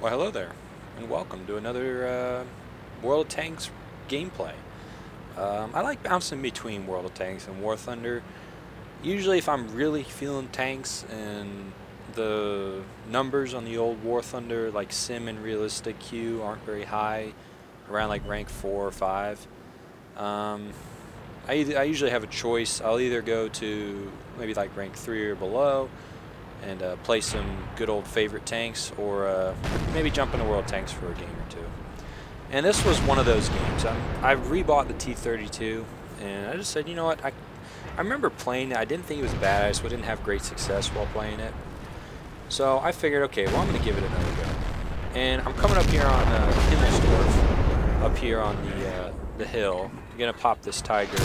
Well, hello there, and welcome to another uh, World of Tanks gameplay. Um, I like bouncing between World of Tanks and War Thunder. Usually if I'm really feeling tanks and the numbers on the old War Thunder, like Sim and Realistic Q, aren't very high, around like rank 4 or 5, um, I, I usually have a choice. I'll either go to maybe like rank 3 or below, and uh, play some good old favorite tanks or uh, maybe jump into World Tanks for a game or two. And this was one of those games. I'm, I rebought the T-32 and I just said, you know what, I, I remember playing it. I didn't think it was bad. I just didn't have great success while playing it. So I figured, okay, well, I'm going to give it another go. And I'm coming up here on uh, Himmelsdorf, up here on the uh, the hill. I'm going to pop this Tiger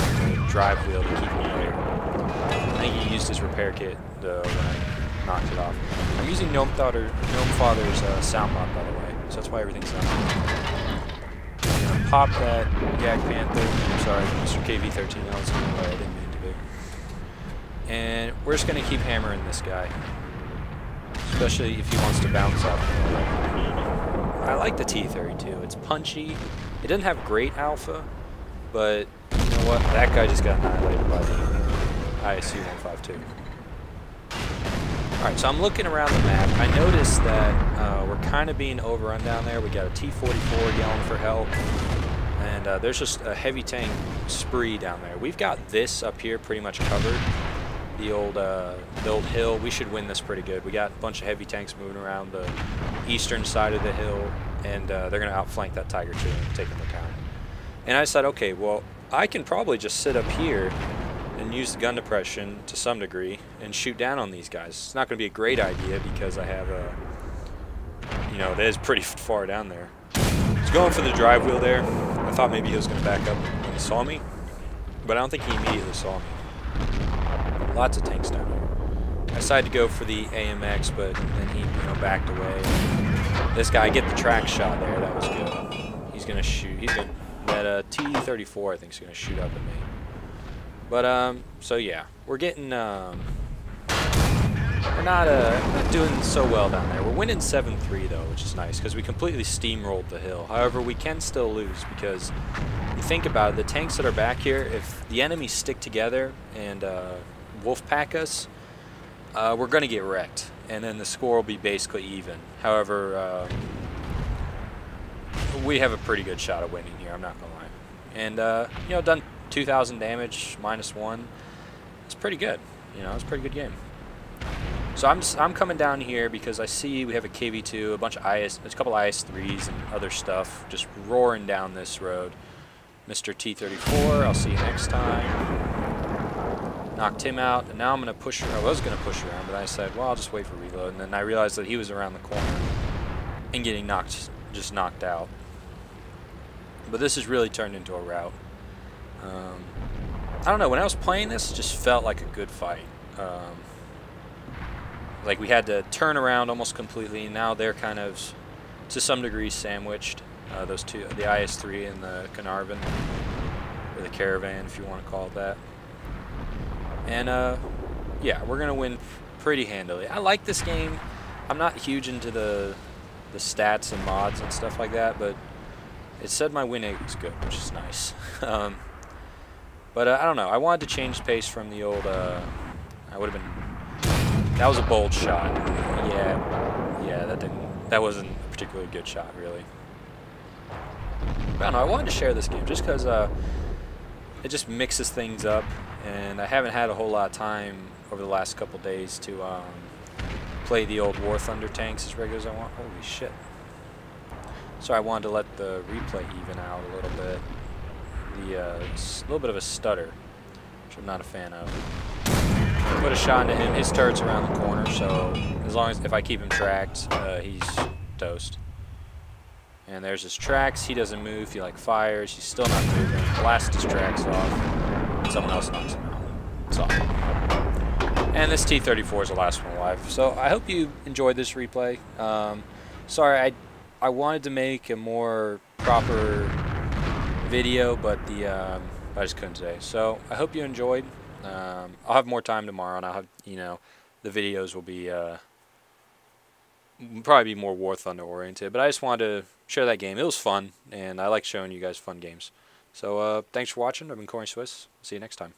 drive wheel to keep him away. I think he used his repair kit though, I knocked it off. I'm using Gnome, Father, Gnome Father's uh, sound mod, by the way, so that's why everything's sounds I'm gonna pop that Jagdpanther. I'm sorry, Mr. KV-13. I was the. I didn't mean to be. And we're just gonna keep hammering this guy, especially if he wants to bounce up. I like the T-32. It's punchy. It doesn't have great alpha, but you know what? That guy just got annihilated by the ISU-152. Alright, so I'm looking around the map. I noticed that uh, we're kind of being overrun down there. We got a T-44 yelling for help. And uh, there's just a heavy tank spree down there. We've got this up here pretty much covered. The old, uh, the old hill. We should win this pretty good. We got a bunch of heavy tanks moving around the eastern side of the hill. And uh, they're going to outflank that Tiger 2 and take them down. And I said, okay, well, I can probably just sit up here and use the gun depression to some degree and shoot down on these guys. It's not going to be a great idea because I have a, you know, that is pretty far down there. He's going for the drive wheel there. I thought maybe he was going to back up when he saw me, but I don't think he immediately saw me. Lots of tanks down here. I decided to go for the AMX, but then he, you know, backed away. This guy, get the track shot there. That was good. He's going to shoot. He's going that uh, T-34, I think, is going to shoot up at me. But, um, so yeah, we're getting, um, we're not, uh, not doing so well down there. We're winning 7-3, though, which is nice, because we completely steamrolled the hill. However, we can still lose, because you think about it, the tanks that are back here, if the enemies stick together and uh, wolf pack us, uh, we're going to get wrecked, and then the score will be basically even. However, uh, we have a pretty good shot of winning here, I'm not going to lie. And, uh, you know, done 2,000 damage, minus one. It's pretty good. You know, it's a pretty good game. So I'm, I'm coming down here because I see we have a KV2, a bunch of IS, a couple IS-3s and other stuff just roaring down this road. Mr. T-34, I'll see you next time. Knocked him out, and now I'm going to push, I was going to push around, but I said, well, I'll just wait for reload, and then I realized that he was around the corner and getting knocked, just knocked out. But this has really turned into a rout. Um, I don't know, when I was playing this, it just felt like a good fight. Um, like we had to turn around almost completely. Now they're kind of, to some degree, sandwiched. Uh, those two, the IS-3 and the Caernarvon, or the Caravan, if you want to call it that. And uh, yeah, we're gonna win pretty handily. I like this game. I'm not huge into the the stats and mods and stuff like that, but it said my win rate was good, which is nice. um, but uh, I don't know. I wanted to change pace from the old. Uh, I would have been. That was a bold shot. Yeah, yeah. That didn't. That wasn't a particularly good shot, really. But I don't know. I wanted to share this game just because uh, it just mixes things up, and I haven't had a whole lot of time over the last couple days to um, play the old War Thunder tanks as regular as I want. Holy shit! So I wanted to let the replay even out a little bit uh, little bit of a stutter, which I'm not a fan of. Put a shot into him. His turret's around the corner, so as long as if I keep him tracked, uh, he's toast. And there's his tracks. He doesn't move. He like fires. He's still not moving. Blast his tracks off. Someone else knocks him out. It's all. And this T-34 is the last one alive. So I hope you enjoyed this replay. Um, sorry, I I wanted to make a more proper video, but the um, I just couldn't today. So I hope you enjoyed. Um, I'll have more time tomorrow, and I'll have you know the videos will be uh, probably be more War Thunder oriented. But I just wanted to share that game. It was fun, and I like showing you guys fun games. So uh, thanks for watching. I've been Corey Swiss. See you next time.